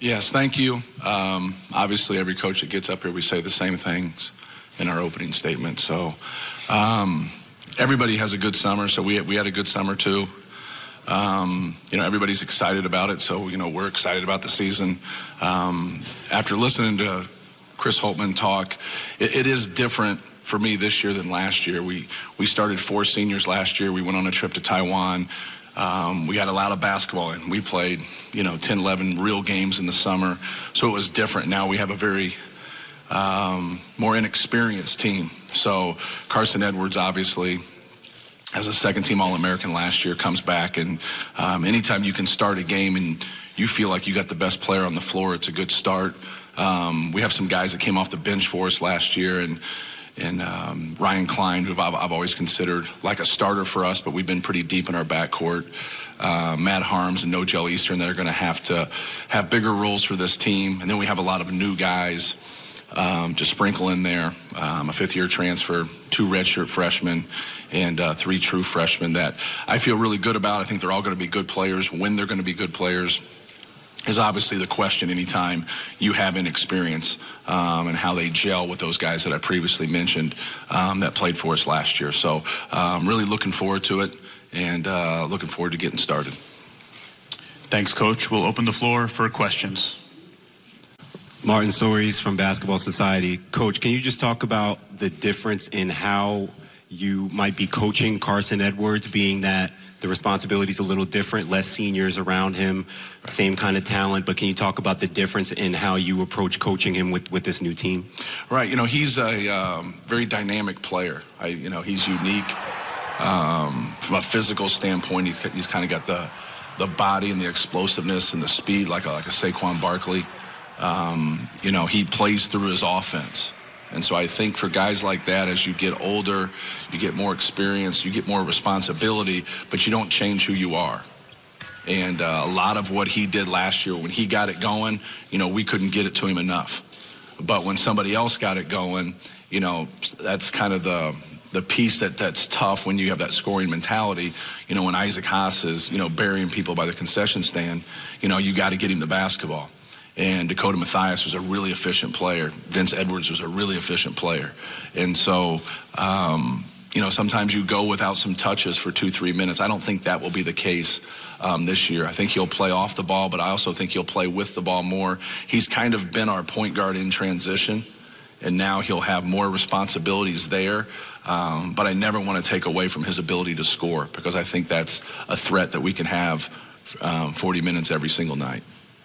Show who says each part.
Speaker 1: Yes, thank you. Um, obviously, every coach that gets up here, we say the same things in our opening statement. So um, everybody has a good summer. So we we had a good summer too. Um, you know, everybody's excited about it. So you know, we're excited about the season. Um, after listening to Chris Holtmann talk, it, it is different for me this year than last year. We we started four seniors last year. We went on a trip to Taiwan. Um, we got a lot of basketball and we played, you know, 10, 11 real games in the summer. So it was different. Now we have a very um, more inexperienced team. So Carsen Edwards, obviously, as a second team All American last year, comes back. And um, anytime you can start a game and you feel like you got the best player on the floor, it's a good start. Um, we have some guys that came off the bench for us last year and and um, Ryan Cline, who I've, I've, always considered like a starter for us, but we've been pretty deep in our backcourt. Uh, Matt Haarms and Nojel Eastern that are going to have to have bigger roles for this team. And then we have a lot of new guys um, to sprinkle in there. Um, a fifth year transfer, two redshirt freshmen, and uh, three true freshmen that I feel really good about. I think they're all going to be good players when they're going to be good players is obviously the question anytime you have inexperience um, and how they gel with those guys that I previously mentioned um, that played for us last year. So I'm um, really looking forward to it and uh, looking forward to getting started.
Speaker 2: Thanks, Coach. We'll open the floor for questions.
Speaker 3: Martin Sories from Basketball Society. Coach, can you just talk about the difference in how you might be coaching Carsen Edwards, being that – the responsibility is a little different, less seniors around him, same kind of talent. But can you talk about the difference in how you approach coaching him with, with this new team?
Speaker 1: Right. You know, he's a um, very dynamic player. I, you know, he's unique um, from a physical standpoint. He's, he's kind of got the the body and the explosiveness and the speed like a, like a Saquon Barkley. Um, you know, he plays through his offense. And so I think for guys like that, as you get older, you get more experience, you get more responsibility, but you don't change who you are. And uh, a lot of what he did last year, when he got it going, you know, we couldn't get it to him enough. But when somebody else got it going, you know, that's kind of the the piece that that's tough when you have that scoring mentality. You know, when Isaac Haas is, you know, burying people by the concession stand, you know, you got to get him the basketball. And Dakota Mathias was a really efficient player. Vince Edwards was a really efficient player. And so, um, you know, sometimes you go without some touches for two, three minutes. I don't think that will be the case um, this year. I think he'll play off the ball, but I also think he'll play with the ball more. He's kind of been our point guard in transition, and now he'll have more responsibilities there. Um, but I never want to take away from his ability to score because I think that's a threat that we can have um, 40 minutes every single night.